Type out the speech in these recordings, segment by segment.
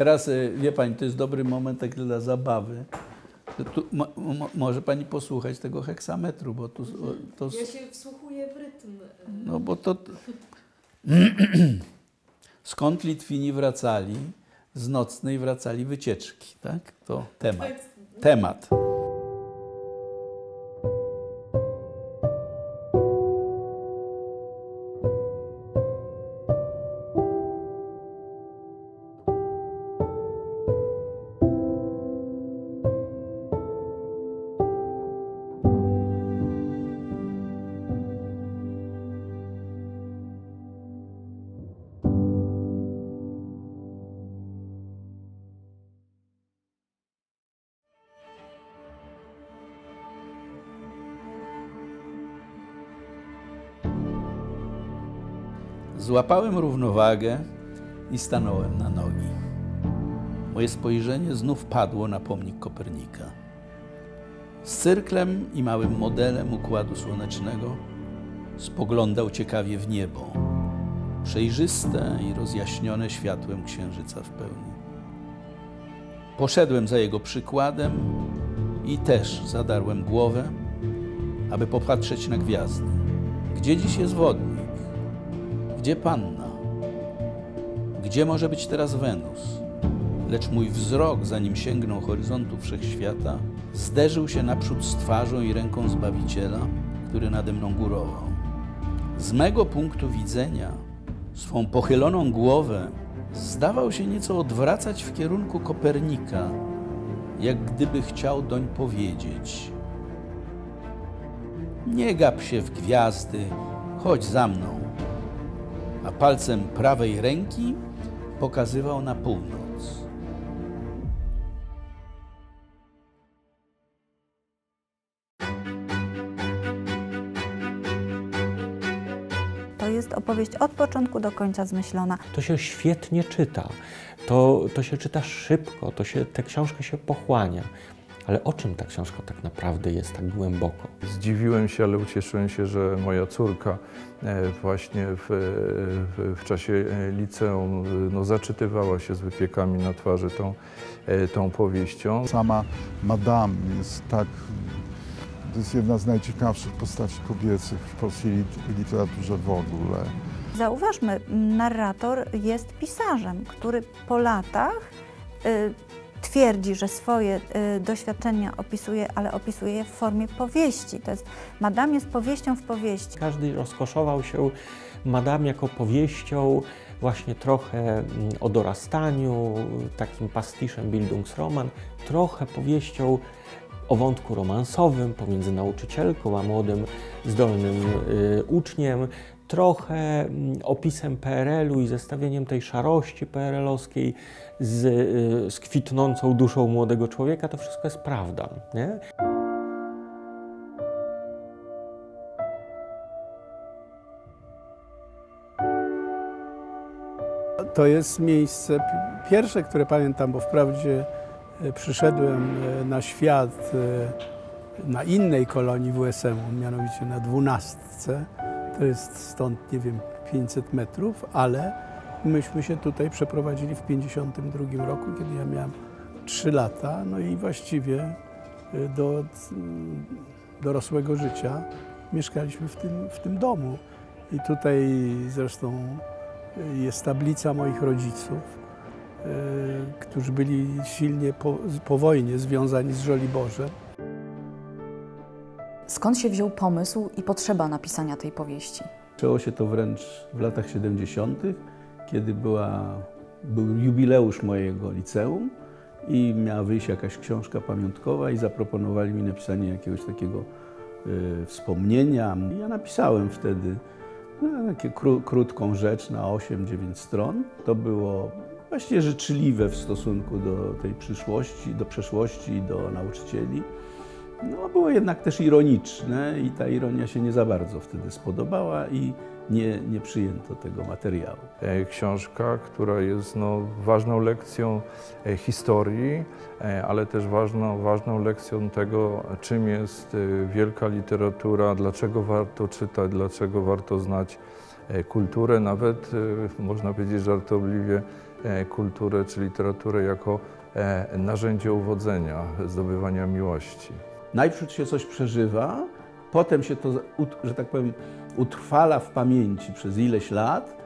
Teraz y, wie pani, to jest dobry moment tak dla zabawy. Mo, mo, może pani posłuchać tego heksametru, bo tu, to, Ja się wsłuchuję w rytm. no bo to... Skąd Litwini wracali? Z nocnej wracali wycieczki, tak? To temat. Temat. Złapałem równowagę i stanąłem na nogi. Moje spojrzenie znów padło na pomnik Kopernika. Z cyrklem i małym modelem układu słonecznego spoglądał ciekawie w niebo, przejrzyste i rozjaśnione światłem księżyca w pełni. Poszedłem za jego przykładem i też zadarłem głowę, aby popatrzeć na gwiazdy. Gdzie dziś jest wodnik? Gdzie panna? Gdzie może być teraz Wenus? Lecz mój wzrok, zanim sięgnął horyzontu wszechświata, zderzył się naprzód z twarzą i ręką Zbawiciela, który nade mną górował. Z mego punktu widzenia, swą pochyloną głowę zdawał się nieco odwracać w kierunku Kopernika, jak gdyby chciał doń powiedzieć: Nie gap się w gwiazdy, chodź za mną a palcem prawej ręki pokazywał na północ. To jest opowieść od początku do końca zmyślona. To się świetnie czyta, to, to się czyta szybko, to się, tę książkę się pochłania. Ale o czym ta książka tak naprawdę jest tak głęboko? Zdziwiłem się, ale ucieszyłem się, że moja córka e, właśnie w, w, w czasie e, liceum e, no, zaczytywała się z wypiekami na twarzy tą, e, tą powieścią. Sama Madame jest tak, to jest jedna z najciekawszych postaci kobiecych w polskiej lit- literaturze w ogóle. Zauważmy, narrator jest pisarzem, który po latach y, twierdzi, że swoje y, doświadczenia opisuje, ale opisuje je w formie powieści. To jest, Madame jest powieścią w powieści. Każdy rozkoszował się Madame jako powieścią, właśnie trochę mm, o dorastaniu, takim pastiszem Bildungsroman, trochę powieścią o wątku romansowym pomiędzy nauczycielką a młodym, zdolnym y, uczniem, trochę mm, opisem PRL-u i zestawieniem tej szarości PRL-owskiej z, y, z kwitnącą duszą młodego człowieka. To wszystko jest prawda. Nie? To jest miejsce pi- pierwsze, które pamiętam, bo wprawdzie e, przyszedłem e, na świat na innej kolonii WSM-u, mianowicie na dwunastce. To jest stąd, nie wiem, 500 metrów, ale myśmy się tutaj przeprowadzili w 52 roku, kiedy ja miałem 3 lata, no i właściwie e, do mm, dorosłego życia mieszkaliśmy w tym, w tym domu. I tutaj zresztą jest tablica moich rodziców, e, którzy byli silnie po, po wojnie związani z Żoliborzem. Skąd się wziął pomysł i potrzeba napisania tej powieści? Zaczęło się to wręcz w latach 70., kiedy była, był jubileusz mojego liceum i miała wyjść jakaś książka pamiątkowa i zaproponowali mi napisanie jakiegoś takiego y, wspomnienia. Ja napisałem wtedy no, takie kró, krótką rzecz na 8-9 stron. To było właściwie życzliwe w stosunku do tej przyszłości, do przeszłości do nauczycieli. No, było jednak też ironiczne i ta ironia się nie za bardzo wtedy spodobała i nie, nie przyjęto tego materiału. E, Książka, która jest no, ważną lekcją e, historii, e, ale też ważną, ważną lekcją tego, czym jest wielka literatura, dlaczego warto czytać, dlaczego warto znać kulturę, nawet można powiedzieć żartobliwie kulturę czy literaturę jako narzędzie uwodzenia, zdobywania miłości. Najpierw się coś przeżywa, potem się to, że tak powiem, utrwala w pamięci przez ileś lat,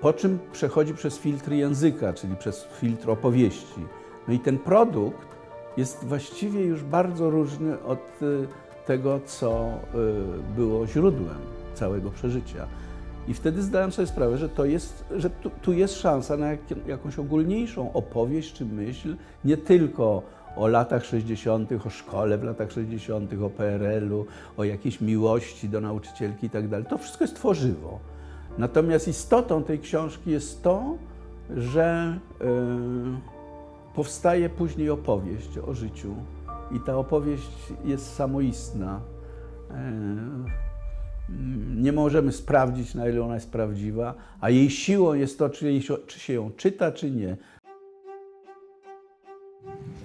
po czym przechodzi przez filtr języka, czyli przez filtr opowieści. No i ten produkt jest właściwie już bardzo różny od y, tego, co y, było źródłem całego przeżycia. I wtedy zdałem sobie sprawę, że, to jest, że tu, tu jest szansa na jak, jakąś ogólniejszą opowieść czy myśl, nie tylko o latach 60., o szkole w latach 60., o PRL-u, o jakiejś miłości do nauczycielki i tak. To wszystko jest tworzywo. Natomiast istotą tej książki jest to, że yy, powstaje później opowieść o życiu. I ta opowieść jest samoistna. Yy, nie możemy sprawdzić, na ile ona jest prawdziwa, a jej siłą jest to, czy, czy się ją czyta, czy nie.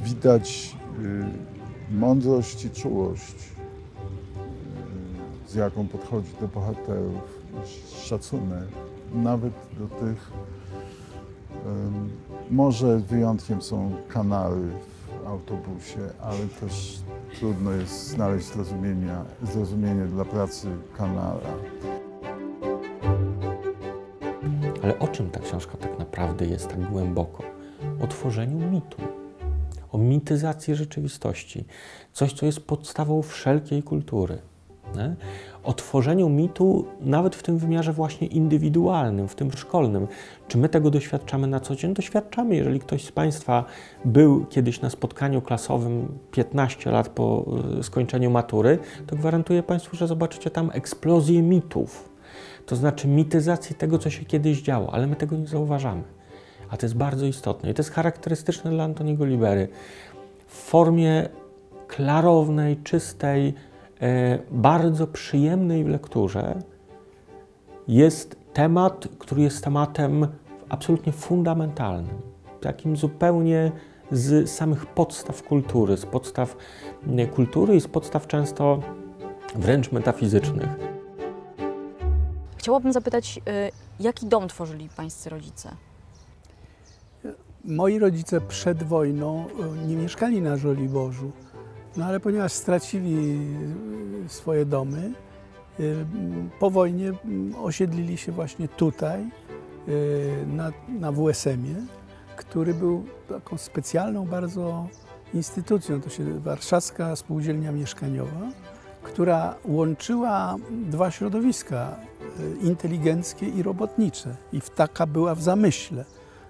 Widać y, mądrość i czułość, y, z jaką podchodzi do bohaterów, szacunek nawet do tych. Może wyjątkiem są kanały w autobusie, ale też trudno jest znaleźć zrozumienia, zrozumienie dla pracy kanara. Ale o czym ta książka tak naprawdę jest tak głęboko? O tworzeniu mitu, o mityzacji rzeczywistości. Coś, co jest podstawą wszelkiej kultury. Nie? O tworzeniu mitu nawet w tym wymiarze właśnie indywidualnym, w tym szkolnym. Czy my tego doświadczamy na co dzień? Doświadczamy. Jeżeli ktoś z Państwa był kiedyś na spotkaniu klasowym 15 lat po y, skończeniu matury, to gwarantuję Państwu, że zobaczycie tam eksplozję mitów. To znaczy mityzację tego, co się kiedyś działo, ale my tego nie zauważamy. A to jest bardzo istotne i to jest charakterystyczne dla Antoniego Libery. W formie klarownej, czystej, e, bardzo przyjemnej w lekturze jest temat, który jest tematem absolutnie fundamentalnym, takim zupełnie z samych podstaw kultury, z podstaw e, kultury i z podstaw często wręcz metafizycznych. Chciałabym zapytać, y, jaki dom tworzyli pańscy rodzice? Moi rodzice przed wojną e, nie mieszkali na Żoliborzu, no ale ponieważ stracili e, swoje domy, e, po wojnie m, osiedlili się właśnie tutaj, na, na WSM-ie, który był taką specjalną bardzo instytucją, to się Warszawska Spółdzielnia Mieszkaniowa, która łączyła dwa środowiska, inteligenckie i robotnicze. I taka była w zamyśle.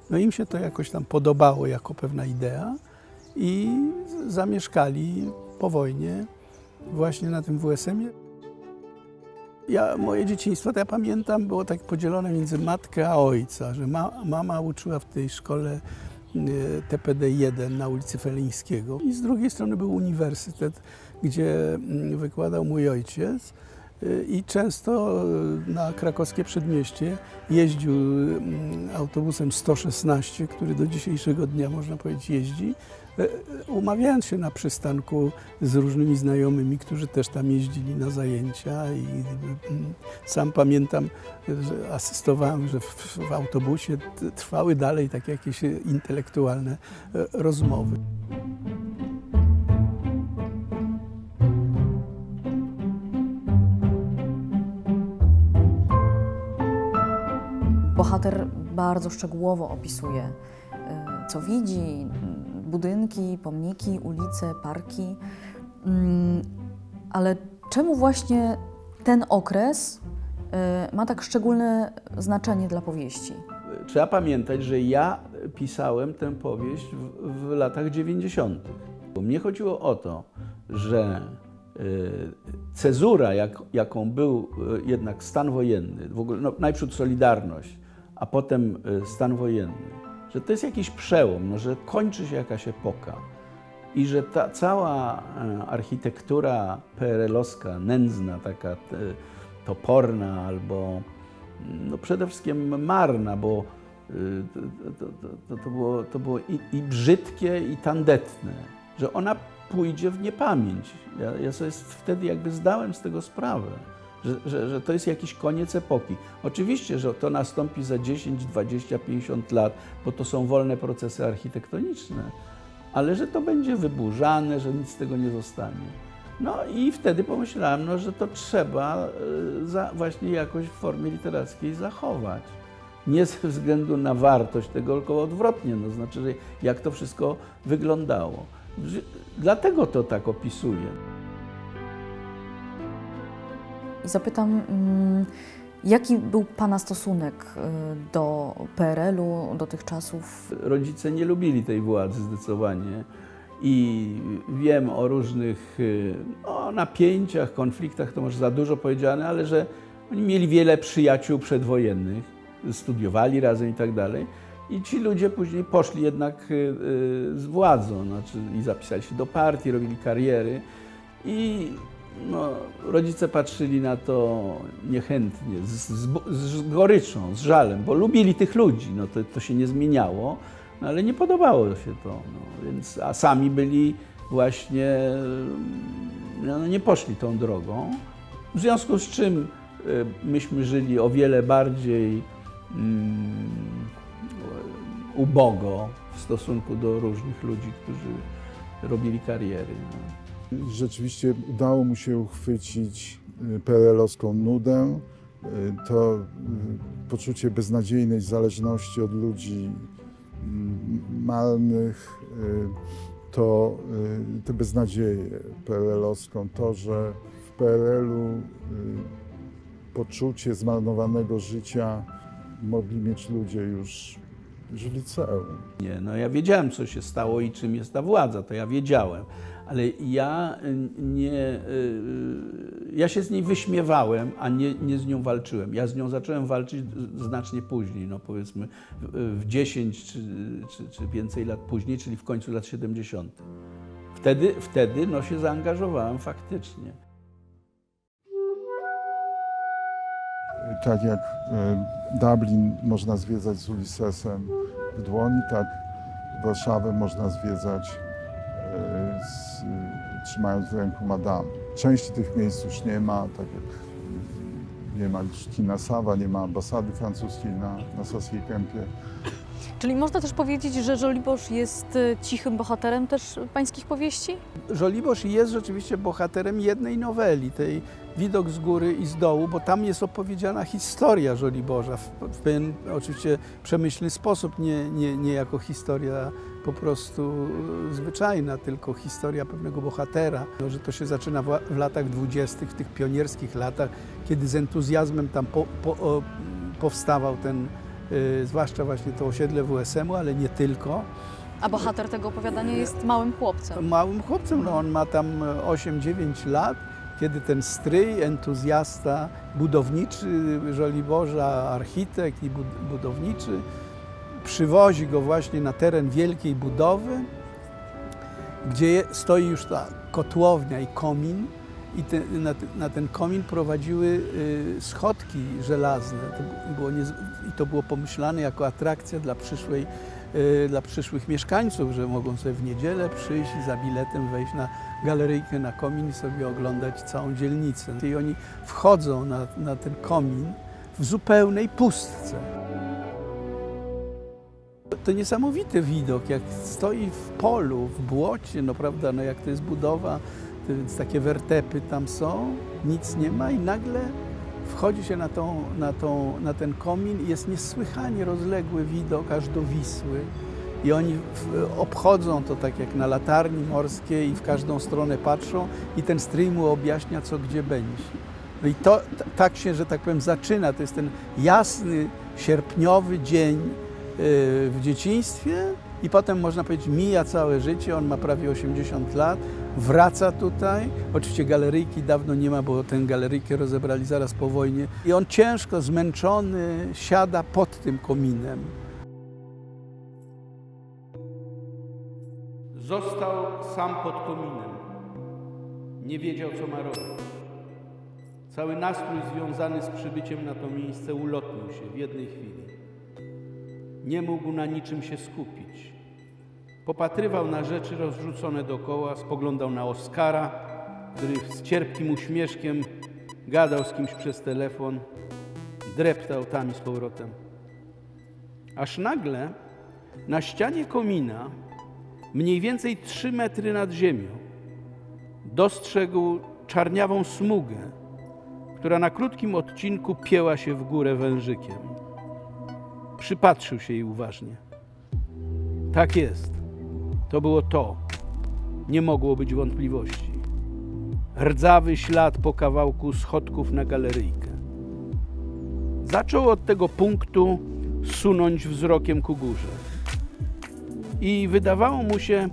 No im się to jakoś tam podobało jako pewna idea i zamieszkali po wojnie właśnie na tym WSM-ie. Ja, moje dzieciństwo, to ja pamiętam, było tak podzielone między matkę a ojca, że ma, mama uczyła w tej szkole y, TPD-1 na ulicy Felińskiego i z drugiej strony był uniwersytet, gdzie mm, wykładał mój ojciec i często y, na krakowskie przedmieście jeździł mm, autobusem 116, który do dzisiejszego dnia można powiedzieć jeździ, e, umawiając się na przystanku z różnymi znajomymi, którzy też tam jeździli na zajęcia i mm, sam pamiętam, że asystowałem, że w, w autobusie trwały dalej takie jakieś intelektualne rozmowy. Bohater bardzo szczegółowo opisuje, y, co widzi, budynki, pomniki, ulice, parki. Mm, Ale czemu właśnie ten okres y, ma tak szczególne znaczenie dla powieści? Trzeba pamiętać, że ja pisałem tę powieść w, w latach 90. Bo mnie chodziło o to, że y, cezura, jak, jaką był jednak stan wojenny, w ogóle no, najpierw Solidarność, a potem y, stan wojenny, że to jest jakiś przełom, no, że kończy się jakaś epoka i że ta cała e, architektura PRL-owska, nędzna, taka e, toporna albo no przede wszystkim marna, bo y, to, to, to, to było, to było i, i brzydkie, i tandetne, że ona pójdzie w niepamięć. Ja, ja sobie wtedy jakby zdałem z tego sprawę, że, że, że to jest jakiś koniec epoki. Oczywiście, że to nastąpi za 10, 20, 50 lat, bo to są wolne procesy architektoniczne, ale że to będzie wyburzane, że nic z tego nie zostanie. No i wtedy pomyślałem, no, że to trzeba y, za, właśnie jakoś w formie literackiej zachować. Nie ze względu na wartość tego, tylko odwrotnie, no, znaczy, że jak to wszystko wyglądało. Dlatego to tak opisuję. I zapytam, mm, jaki był Pana stosunek y, do PRL-u, do tych czasów? Rodzice nie lubili tej władzy zdecydowanie i wiem o różnych y, o napięciach, konfliktach, to może za dużo powiedziane, ale że oni mieli wiele przyjaciół przedwojennych, studiowali razem i tak dalej. I ci ludzie później poszli jednak y, z władzą, znaczy i zapisali się do partii, robili kariery i no, rodzice patrzyli na to niechętnie, z, z, z goryczą, z żalem, bo lubili tych ludzi, no to, to się nie zmieniało, no, ale nie podobało się to, no, więc, a sami byli właśnie, no, nie poszli tą drogą, w związku z czym y, myśmy żyli o wiele bardziej mm, ubogo w stosunku do różnych ludzi, którzy robili kariery. No. Rzeczywiście udało mu się uchwycić y, PRL-owską nudę, y, to y, poczucie beznadziejnej zależności od ludzi marnych, to tę beznadzieję PRL-owską, to, że w PRL-u poczucie zmarnowanego życia mogli mieć ludzie już, w liceum. Nie, no ja wiedziałem, co się stało i czym jest ta władza, to ja wiedziałem, ale ja y, nie, y, ja się z niej wyśmiewałem, a nie, nie z nią walczyłem. Ja z nią zacząłem walczyć znacznie później, no powiedzmy w 10 czy, czy, czy więcej lat później, czyli w końcu lat 70. Wtedy, wtedy no, się zaangażowałem faktycznie. Tak jak e, Dublin można zwiedzać z Ulyssesem w dłoni, tak Warszawę można zwiedzać e, z, trzymając w ręku Madame. Części tych miejsc już nie ma, tak jak nie ma już kina Sawa, nie ma ambasady francuskiej na, na Saskiej Kępie. Czyli można też powiedzieć, że Żoliborz jest y, cichym bohaterem też pańskich powieści? Żoliborz jest rzeczywiście bohaterem jednej noweli, tej Widok z góry i z dołu, bo tam jest opowiedziana historia Żoliborza w, w pewien oczywiście przemyślny sposób, nie, nie, nie jako historia po prostu e, zwyczajna, tylko historia pewnego bohatera. No, że to się zaczyna w, w latach dwudziestych, w tych pionierskich latach, kiedy z entuzjazmem tam po, po, o, powstawał ten, y, zwłaszcza właśnie to osiedle WSM-u, ale nie tylko. A bohater tego opowiadania jest małym chłopcem. Małym chłopcem, no on ma tam 8-9 lat, kiedy ten stryj, entuzjasta, budowniczy Żoliborza, architekt i bud- budowniczy, przywozi go właśnie na teren wielkiej budowy, gdzie stoi już ta kotłownia i komin i te, na, na ten komin prowadziły y, schodki żelazne. To było niez- I to było pomyślane jako atrakcja dla przyszłej y, dla przyszłych mieszkańców, że mogą sobie w niedzielę przyjść i za biletem wejść na galeryjkę, na komin i sobie oglądać całą dzielnicę. I oni wchodzą na, na ten komin w zupełnej pustce. To niesamowity widok, jak stoi w polu, w błocie, no prawda, no jak to jest budowa, więc takie wertepy tam są, nic nie ma i nagle wchodzi się na, tą, na, tą, na ten komin i jest niesłychanie rozległy widok aż do Wisły. I oni obchodzą to tak jak na latarni morskiej i w każdą stronę patrzą i ten stryj mu objaśnia, co gdzie będzie. No i to tak się, że tak powiem, zaczyna. To jest ten jasny, sierpniowy dzień yy, w dzieciństwie i potem można powiedzieć mija całe życie, on ma prawie 80 lat, wraca tutaj. Oczywiście galeryjki dawno nie ma, bo tę galeryjkę rozebrali zaraz po wojnie. I on ciężko, zmęczony, siada pod tym kominem. Został sam pod kominem. Nie wiedział, co ma robić. Cały nastrój związany z przybyciem na to miejsce ulotnił się w jednej chwili. Nie mógł na niczym się skupić. Popatrywał na rzeczy rozrzucone dokoła, spoglądał na Oskara, który z cierpkim uśmieszkiem gadał z kimś przez telefon, dreptał tam i z powrotem. Aż nagle na ścianie komina, mniej więcej 3 metry nad ziemią, dostrzegł czarniawą smugę, która na krótkim odcinku pieła się w górę wężykiem. Przypatrzył się jej uważnie. Tak jest. To było to. Nie mogło być wątpliwości. Rdzawy ślad po kawałku schodków na galeryjkę. Zaczął od tego punktu sunąć wzrokiem ku górze. I wydawało mu się,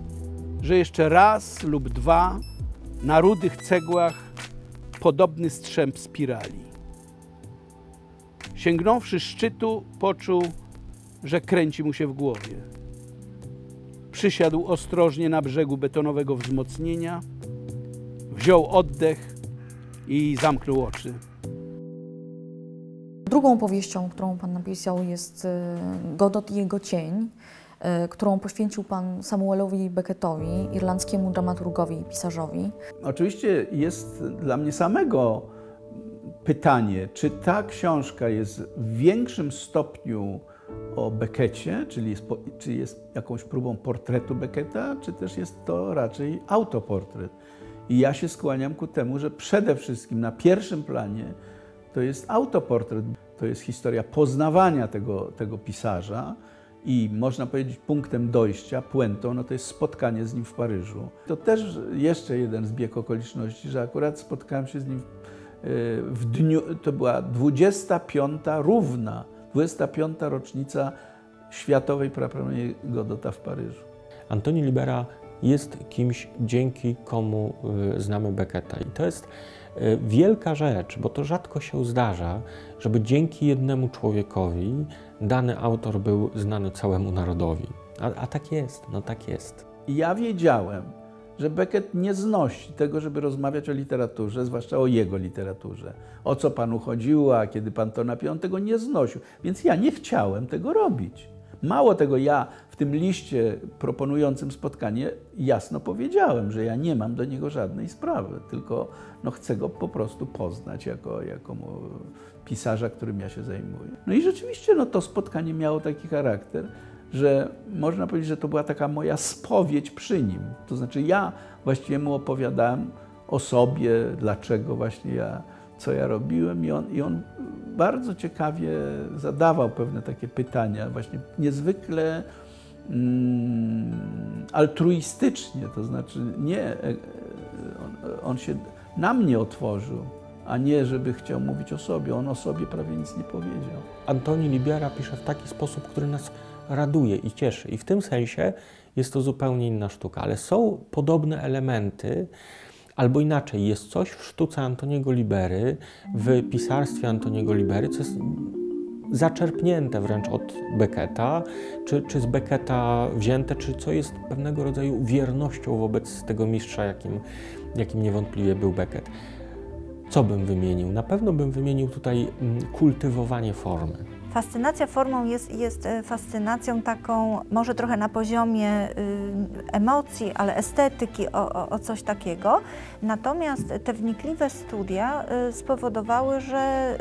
że jeszcze raz lub dwa na rudych cegłach podobny strzęp spirali. Sięgnąwszy szczytu, poczuł, że kręci mu się w głowie. Przysiadł ostrożnie na brzegu betonowego wzmocnienia, wziął oddech i zamknął oczy. Drugą powieścią, którą Pan napisał jest e, Godot i jego cień, e, którą poświęcił Pan Samuelowi Beckettowi, irlandzkiemu dramaturgowi i pisarzowi. Oczywiście jest dla mnie samego pytanie, czy ta książka jest w większym stopniu o Becketcie, czyli jest, czy jest jakąś próbą portretu Becketta, czy też jest to raczej autoportret. I ja się skłaniam ku temu, że przede wszystkim na pierwszym planie to jest autoportret, to jest historia poznawania tego, tego pisarza i można powiedzieć punktem dojścia, puentą, no to jest spotkanie z nim w Paryżu. To też jeszcze jeden zbieg okoliczności, że akurat spotkałem się z nim w dniu, to była 25. równa, 25. rocznica Światowej Prapremier Godota w Paryżu. Antoni Libera jest kimś, dzięki komu y, znamy Becketta. I to jest y, wielka rzecz, bo to rzadko się zdarza, żeby dzięki jednemu człowiekowi dany autor był znany całemu narodowi. A, a tak jest, no tak jest. Ja wiedziałem, że Beckett nie znosi tego, żeby rozmawiać o literaturze, zwłaszcza o jego literaturze. O co panu chodziło, a kiedy pan to napisał, tego nie znosił. Więc ja nie chciałem tego robić. Mało tego, ja w tym liście proponującym spotkanie jasno powiedziałem, że ja nie mam do niego żadnej sprawy, tylko no, chcę go po prostu poznać jako, jako pisarza, którym ja się zajmuję. No i rzeczywiście no, to spotkanie miało taki charakter, że można powiedzieć, że to była taka moja spowiedź przy nim. To znaczy ja właściwie mu opowiadałem o sobie, dlaczego właśnie ja, co ja robiłem i on, i on bardzo ciekawie zadawał pewne takie pytania, właśnie niezwykle mm, altruistycznie, to znaczy nie, e, e, on, on się na mnie otworzył, a nie żeby chciał mówić o sobie. On o sobie prawie nic nie powiedział. Antoni Libiera pisze w taki sposób, który nas raduje i cieszy. I w tym sensie jest to zupełnie inna sztuka, ale są podobne elementy, albo inaczej, jest coś w sztuce Antoniego Libery, w pisarstwie Antoniego Libery, co jest zaczerpnięte wręcz od Becketa, czy, czy z Becketa wzięte, czy co jest pewnego rodzaju wiernością wobec tego mistrza, jakim, jakim niewątpliwie był Beckett. Co bym wymienił? Na pewno bym wymienił tutaj mm, kultywowanie formy. Fascynacja formą jest, jest e, fascynacją taką, może trochę na poziomie y, emocji, ale estetyki, o, o, o, coś takiego. Natomiast te wnikliwe studia y, spowodowały, że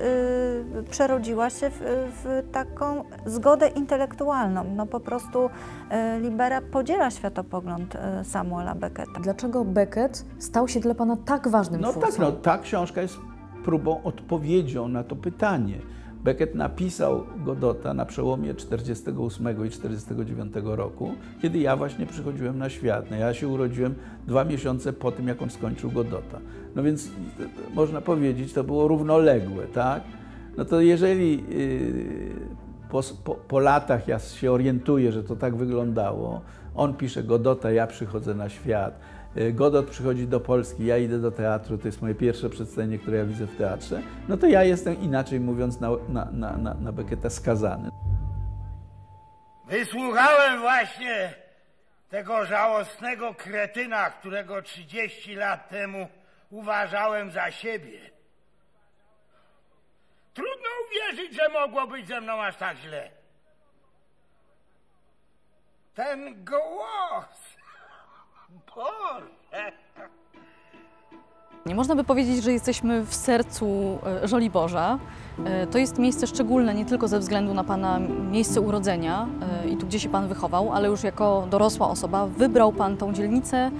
y, przerodziła się w, w, taką zgodę intelektualną. No po prostu y, Libera podziela światopogląd y, Samuela Becketta. Dlaczego Beckett stał się dla Pana tak ważnym no twórcą? tak, no ta książka jest próbą, odpowiedzią na to pytanie. Beckett napisał Godota na przełomie 48 i 49 roku, kiedy ja właśnie przychodziłem na świat. No ja się urodziłem dwa miesiące po tym, jak on skończył Godota. No więc można powiedzieć, to było równoległe, tak? No to jeżeli yy, po, po, po latach ja się orientuję, że to tak wyglądało, on pisze Godota, ja przychodzę na świat, Y, Godot przychodzi do Polski, ja idę do teatru, to jest moje pierwsze przedstawienie, które ja widzę w teatrze, no to ja jestem inaczej mówiąc na, na, na, na, na skazany. Wysłuchałem właśnie tego żałosnego kretyna, którego 30 lat temu uważałem za siebie. Trudno uwierzyć, że mogło być ze mną aż tak źle. Ten głos! Nie można by powiedzieć, że jesteśmy w sercu e, Żoliborza. E, To jest miejsce szczególne nie tylko ze względu na Pana miejsce urodzenia e, i tu, gdzie się Pan wychował, ale już jako dorosła osoba wybrał Pan tą dzielnicę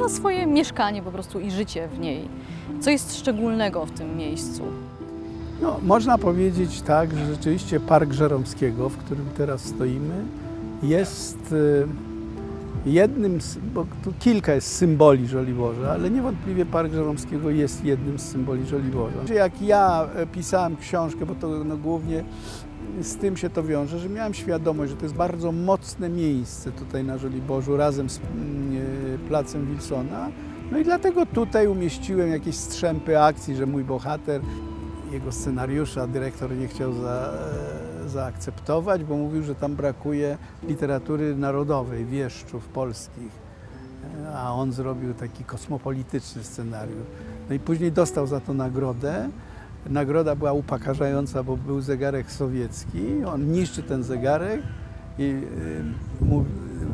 na swoje mieszkanie po prostu i życie w niej. Co jest szczególnego w tym miejscu? No, można powiedzieć tak, że rzeczywiście Park Żeromskiego, w którym teraz stoimy, jest jednym, bo tu kilka jest symboli Żoliborza, ale niewątpliwie Park Żeromskiego jest jednym z symboli Żoliborza. Jak ja e, pisałem książkę, bo to no, głównie z tym się to wiąże, że miałem świadomość, że to jest bardzo mocne miejsce tutaj na Żoliborzu razem z mm, e, Placem Wilsona. No i dlatego tutaj umieściłem jakieś strzępy akcji, że mój bohater jego scenariusza dyrektor nie chciał za, e, zaakceptować, bo mówił, że tam brakuje literatury narodowej, wieszczów polskich. E, A on zrobił taki kosmopolityczny scenariusz. No i później dostał za to nagrodę. Nagroda była upokarzająca, bo był zegarek sowiecki. On niszczy ten zegarek i, y, mów-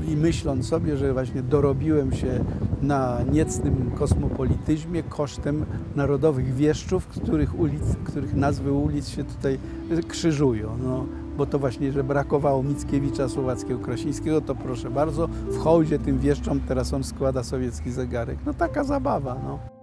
i myśląc sobie, że właśnie dorobiłem się na niecnym kosmopolityzmie kosztem narodowych wieszczów, których, ulic, których nazwy ulic się tutaj krzyżują. No, bo to właśnie, że brakowało Mickiewicza, Słowackiego, Krasińskiego, to proszę bardzo, w hołdzie tym wieszczom teraz on składa sowiecki zegarek. No taka zabawa. No.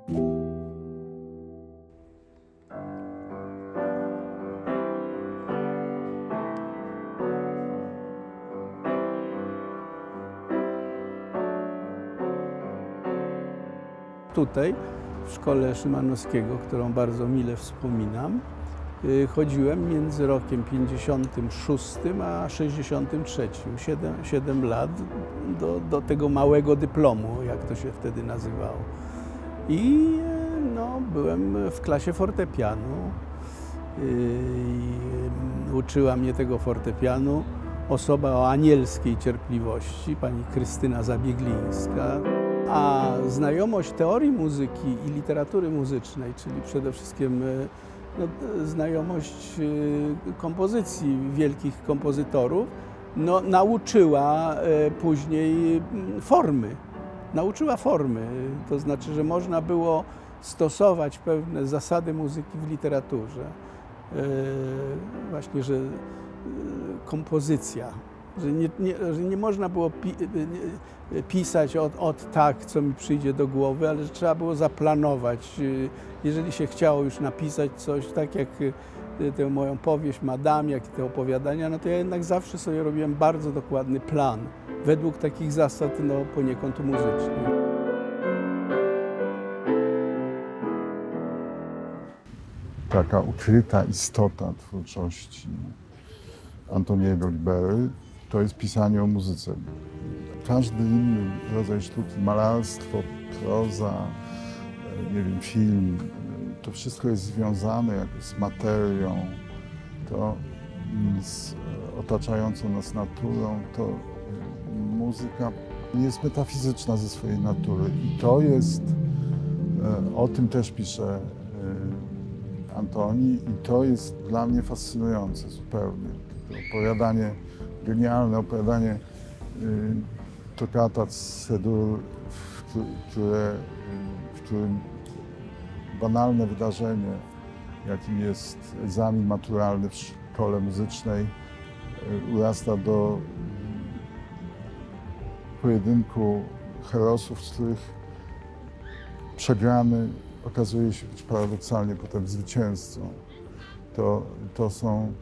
Tutaj, w szkole Szymanowskiego, którą bardzo mile wspominam, y, chodziłem między rokiem 56 a 63, 7, 7 lat do, do tego małego dyplomu, jak to się wtedy nazywało. I y, no, byłem w klasie fortepianu. y, uczyła mnie tego fortepianu osoba o anielskiej cierpliwości, pani Krystyna Zabieglińska. A znajomość teorii muzyki i literatury muzycznej, czyli przede wszystkim e, no, e, znajomość e, kompozycji wielkich kompozytorów, no, nauczyła później mm, formy. Nauczyła formy, to znaczy, że można było stosować pewne zasady muzyki w literaturze. Właśnie, że kompozycja, że nie, nie, że nie można było pi, nie, pisać od, od tak, co mi przyjdzie do głowy, ale że trzeba było zaplanować. E, Jeżeli się chciało już napisać coś, tak jak e, tę moją powieść Madame, jak i te opowiadania, no to ja jednak zawsze sobie robiłem bardzo dokładny plan, według takich zasad no, poniekąd muzycznych. taka ukryta istota twórczości Antoniego Libery to jest pisanie o muzyce. Każdy inny rodzaj sztuki, malarstwo, proza, e, nie wiem, film, to wszystko jest związane z materią, to z e, otaczającą nas naturą, to e, muzyka jest metafizyczna ze swojej natury i to jest, o tym też pisze Antoni i to jest dla mnie fascynujące zupełnie. Opowiadanie, genialne opowiadanie y, Toccata Sedur, które, w którym banalne wydarzenie, jakim jest egzamin maturalny w szkole muzycznej, y, urasta do pojedynku herosów, z których przegrany okazuje się być paradoksalnie potem zwycięzcą. To, to są.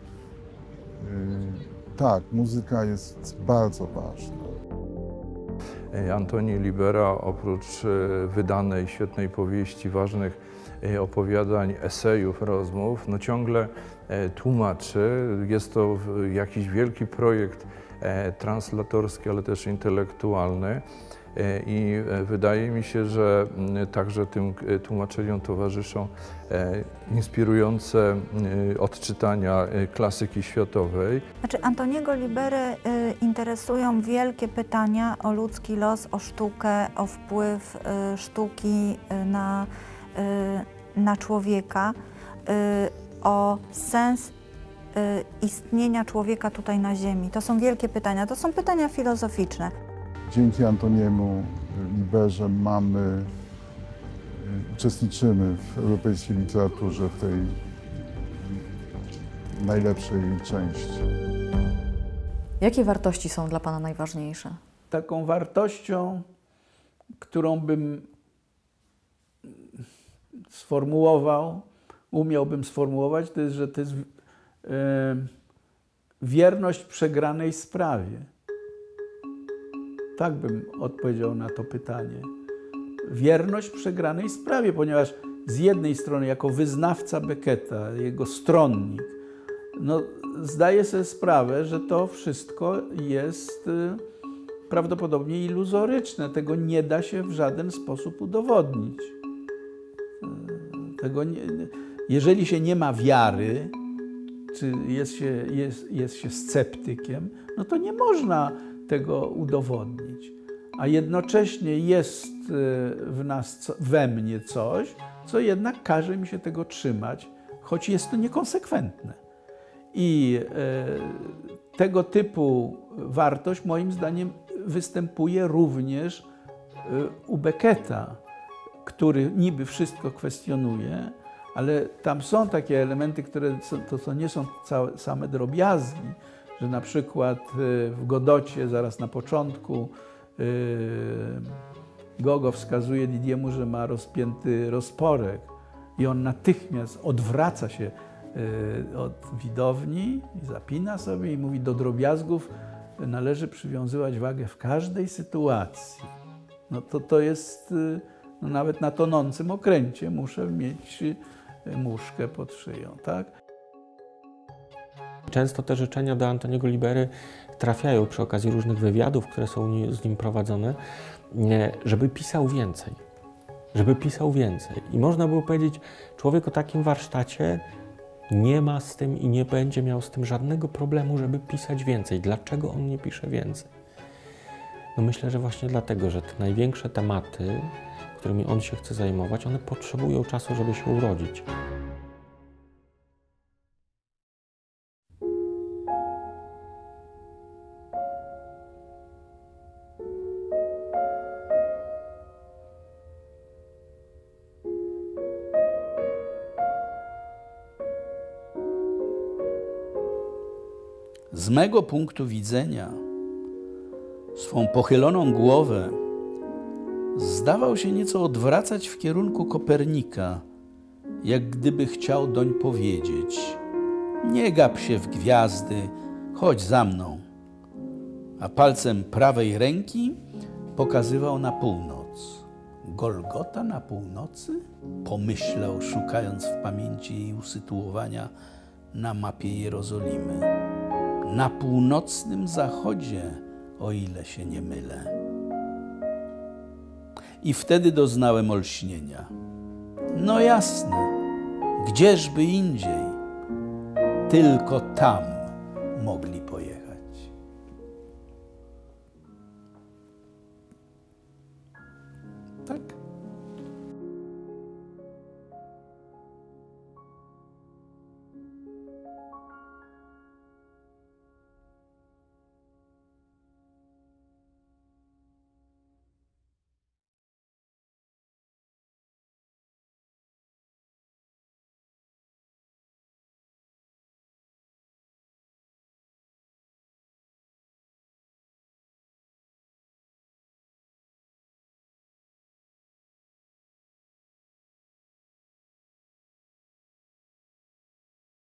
Yy, tak, muzyka jest bardzo ważna. E, Antoni Libera oprócz e, wydanej świetnej powieści, ważnych e, opowiadań, esejów, rozmów, no ciągle tłumaczy. Jest to jakiś wielki projekt translatorski, ale też intelektualny. E, I e, wydaje mi się, że mm, także tym e, tłumaczeniom towarzyszą inspirujące odczytania klasyki światowej. Znaczy Antoniego Libery interesują wielkie pytania o ludzki los, o sztukę, o wpływ sztuki na, na człowieka, o sens istnienia człowieka tutaj na Ziemi. To są wielkie pytania, to są pytania filozoficzne. Dzięki Antoniemu Liberze mamy uczestniczymy w europejskiej literaturze w tej najlepszej części. Jakie wartości są dla Pana najważniejsze? Taką wartością, którą bym sformułował, umiałbym sformułować, to jest, że to jest e, wierność przegranej sprawie. Tak bym odpowiedział na to pytanie. Wierność przegranej sprawie, ponieważ z jednej strony, jako wyznawca Becketa, jego stronnik, no, zdaję sobie sprawę, że to wszystko jest y, prawdopodobnie iluzoryczne. Tego nie da się w żaden sposób udowodnić. Y, tego nie, jeżeli się nie ma wiary, czy jest się, jest, jest się sceptykiem, no to nie można tego udowodnić. A jednocześnie jest y, w nas, we mnie coś, co jednak każe mi się tego trzymać, choć jest to niekonsekwentne. I e, tego typu wartość, moim zdaniem, występuje również e, u Becketa, który niby wszystko kwestionuje, ale tam są takie elementy, które to, to nie są całe, same drobiazgi, że na przykład e, w Godocie zaraz na początku Gogo wskazuje Didiemu, że ma rozpięty rozporek i on natychmiast odwraca się Y, od widowni zapina sobie i mówi, do drobiazgów należy przywiązywać wagę w każdej sytuacji. No to to jest, y, no nawet na tonącym okręcie muszę mieć y, muszkę pod szyją, tak? Często te życzenia do Antoniego Libery trafiają przy okazji różnych wywiadów, które są z nim prowadzone, żeby pisał więcej. Żeby pisał więcej. I można było powiedzieć, człowiek o takim warsztacie nie ma z tym i nie będzie miał z tym żadnego problemu, żeby pisać więcej. Dlaczego on nie pisze więcej? No myślę, że właśnie dlatego, że te największe tematy, którymi on się chce zajmować, one potrzebują czasu, żeby się urodzić. Mego punktu widzenia, swą pochyloną głowę zdawał się nieco odwracać w kierunku Kopernika, jak gdyby chciał doń powiedzieć: Nie gap się w gwiazdy, chodź za mną. A palcem prawej ręki pokazywał na północ. Golgota na północy? Pomyślał, szukając w pamięci jej usytuowania na mapie Jerozolimy na północnym zachodzie, o ile się nie mylę. I wtedy doznałem olśnienia. No jasne, gdzieżby indziej, tylko tam mogli pojechać.